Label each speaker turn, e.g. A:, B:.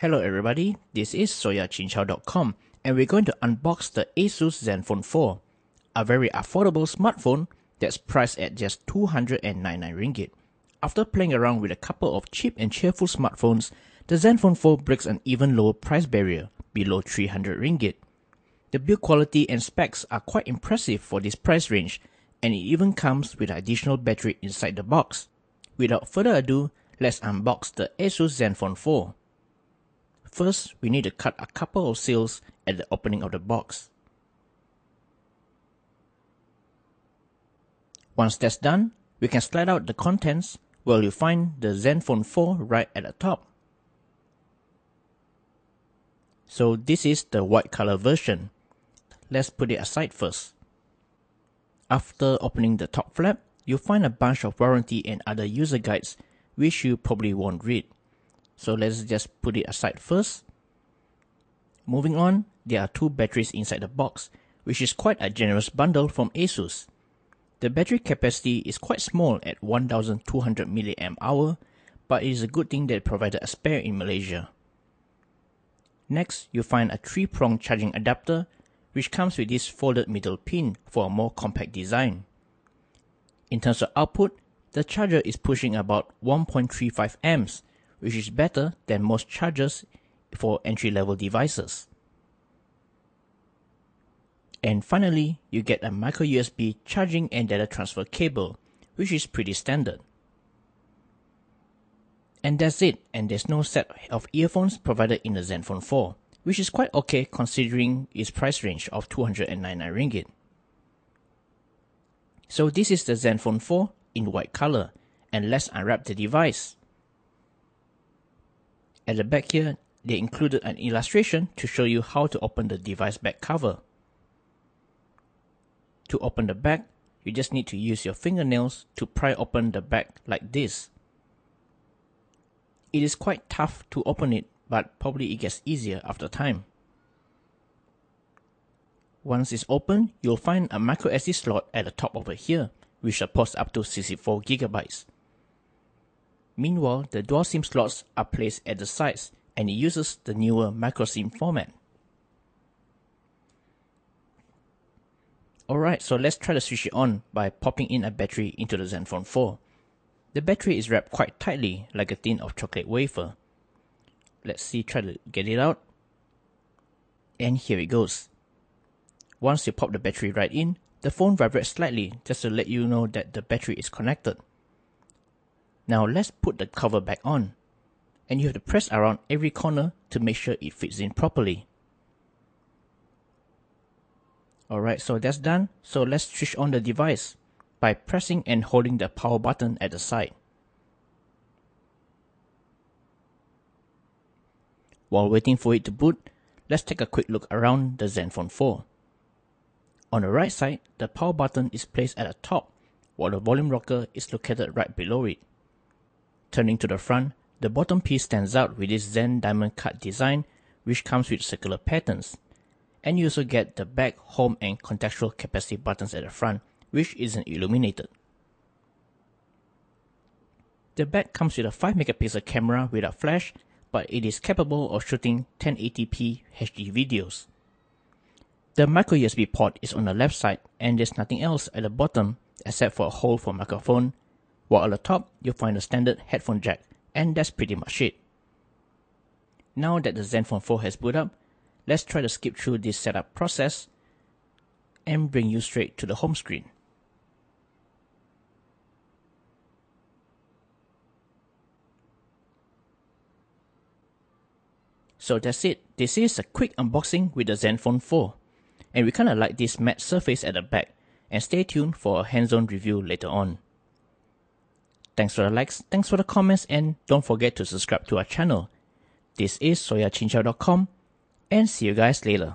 A: Hello everybody, this is soyacincau.com and we're going to unbox the Asus Zenfone 4, a very affordable smartphone that's priced at just 299 ringgit. After playing around with a couple of cheap and cheerful smartphones, the Zenfone 4 breaks an even lower price barrier, below 300 ringgit. The build quality and specs are quite impressive for this price range, and it even comes with an additional battery inside the box. Without further ado, let's unbox the Asus Zenfone 4. First, we need to cut a couple of seals at the opening of the box. Once that's done, we can slide out the contents where you find the Zenfone 4 right at the top. So this is the white color version. Let's put it aside first. After opening the top flap, you'll find a bunch of warranty and other user guides which you probably won't read. So let's just put it aside first. Moving on, there are two batteries inside the box, which is quite a generous bundle from Asus. The battery capacity is quite small at 1200 mAh, but it is a good thing that provided a spare in Malaysia. Next, you'll find a 3-prong charging adapter, which comes with this folded middle pin for a more compact design. In terms of output, the charger is pushing about 1.35 amps, which is better than most chargers for entry-level devices. And finally, you get a micro USB charging and data transfer cable, which is pretty standard. And that's it, and there's no set of earphones provided in the Zenfone 4, which is quite okay considering its price range of 299 ringgit. So this is the Zenfone 4 in white color, and let's unwrap the device. At the back here, they included an illustration to show you how to open the device back cover. To open the back, you just need to use your fingernails to pry open the back like this. It is quite tough to open it, but probably it gets easier after time. Once it's open, you'll find a microSD slot at the top over here, which supports up to 64 gigabytes. Meanwhile, the dual SIM slots are placed at the sides and it uses the newer micro SIM format. Alright, so let's try to switch it on by popping in a battery into the Zenfone 4. The battery is wrapped quite tightly like a tin of chocolate wafer. Let's see, try to get it out. And here it goes. Once you pop the battery right in, the phone vibrates slightly just to let you know that the battery is connected. Now let's put the cover back on. And you have to press around every corner to make sure it fits in properly. Alright, so that's done. So let's switch on the device by pressing and holding the power button at the side. While waiting for it to boot, let's take a quick look around the Zenfone 4. On the right side, the power button is placed at the top, while the volume rocker is located right below it. Turning to the front, the bottom piece stands out with this Zen diamond cut design which comes with circular patterns. And you also get the back, home and contextual capacitive buttons at the front which isn't illuminated. The back comes with a 5 megapixel camera with a flash, but it is capable of shooting 1080p HD videos. The micro USB port is on the left side and there's nothing else at the bottom except for a hole for microphone while at the top you'll find a standard headphone jack and that's pretty much it. Now that the Zenfone 4 has boot up, let's try to skip through this setup process and bring you straight to the home screen. So that's it. This is a quick unboxing with the Zenfone 4. And we kinda like this matte surface at the back. And stay tuned for a hands-on review later on. Thanks for the likes, thanks for the comments, and don't forget to subscribe to our channel. This is soyacincau.com, and see you guys later.